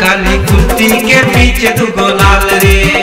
काली कुट्टी के पीछे तू गोलाल रे।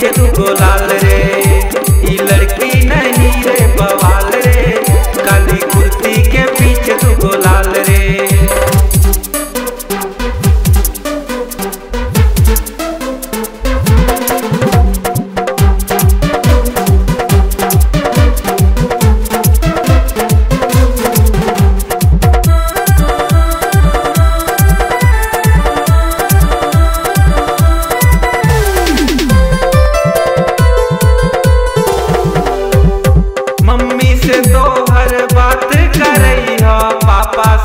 जे तू को लाल रे।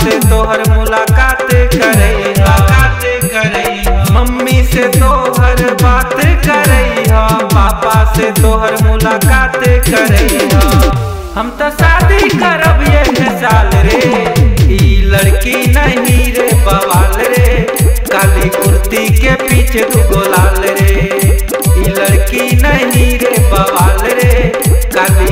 से तोहर मुलाकात करे मुलाकात करे मम्मी से तोहर बात करे पापा से तोहर मुलाकात करे हम तो शादी करब ये साल रे। लड़की नहीं रे, बवाल रे। काली कुर्ती के पीछे तू गोलाल रे। लड़की नहीं रे, बवाल रे। काली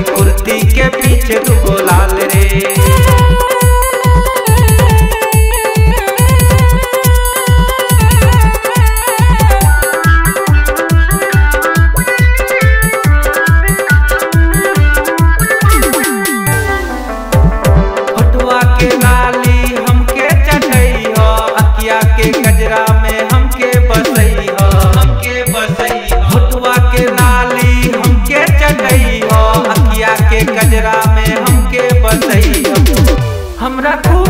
I'm not cool.